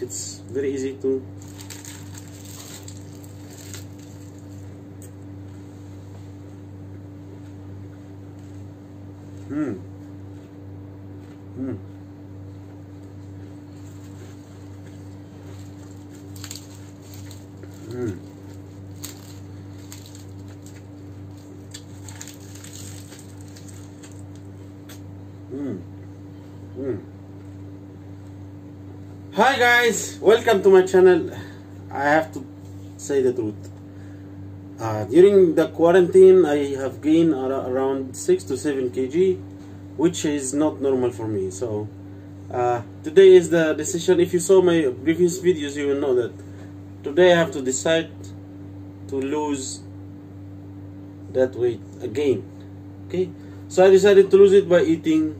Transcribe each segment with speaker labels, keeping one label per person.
Speaker 1: it's very easy to Hmm. Hmm. Hmm. Hmm. Hmm. Hi guys, welcome to my channel. I have to say the truth. Uh, during the quarantine, I have gained ar- around 6 to 7 kg, which is not normal for me. So, uh, today is the decision. If you saw my previous videos, you will know that today I have to decide to lose that weight again. Okay, so I decided to lose it by eating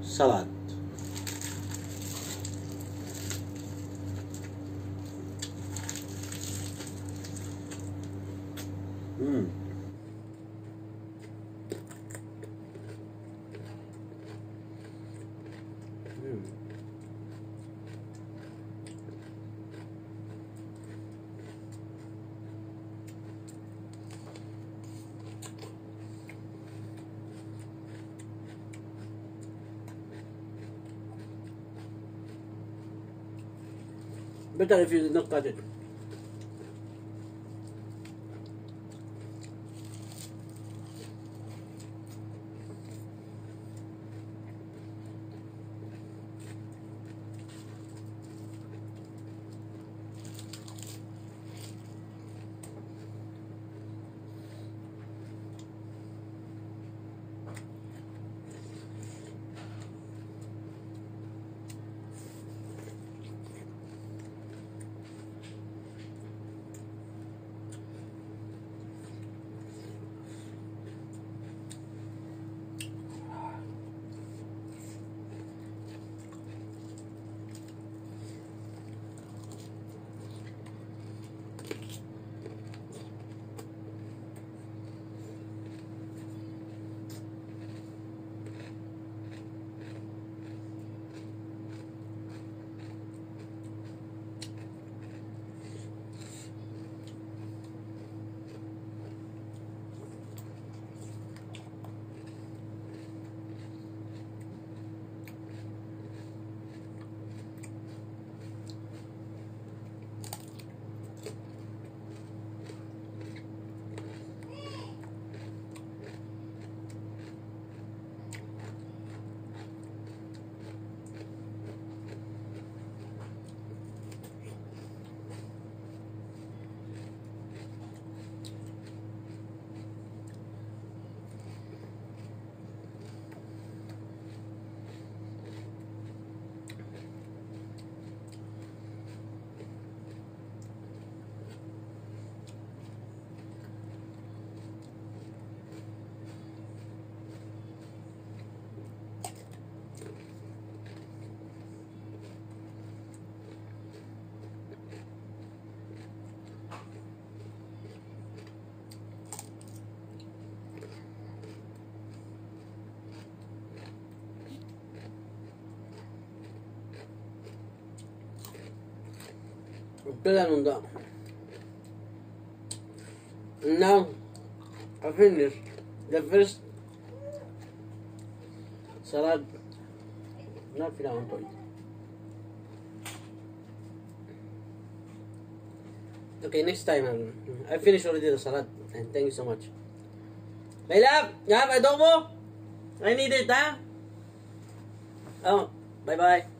Speaker 1: salad. Ooh. بدأ في نقطة Ustedes no Now, I finished the first salad. Not kailangan to. Okay, next time. um, I finished already the salad. And thank you so much. You have adobo? I need it, huh? Oh, bye-bye.